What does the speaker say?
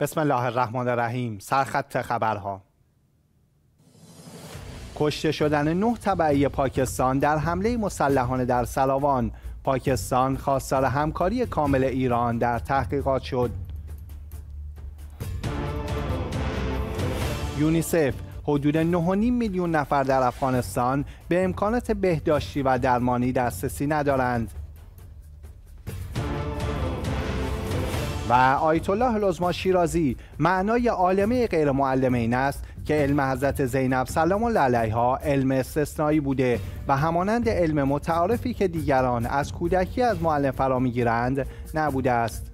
بسم الله الرحمن الرحیم. سرخط خبرها. کشته شدن نه طبعی پاکستان در حمله مسلحانه در سلاوان. پاکستان خواستار همکاری کامل ایران در تحقیقات شد. یونیسف حدود 9.5 میلیون نفر در افغانستان به امکانات بهداشتی و درمانی دسترسی ندارند. و آیت الله العظما شیرازی معنای عالمه غیر معلمه این است که علم حضرت زینب سلام الله علیها علم استثنایی بوده و همانند علم متعارفی که دیگران از کودکی از معلم فرا می‌گیرند نبوده است.